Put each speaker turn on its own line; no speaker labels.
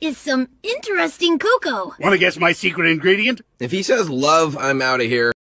is some interesting cocoa.
Want to guess my secret ingredient?
If he says love, I'm out of here.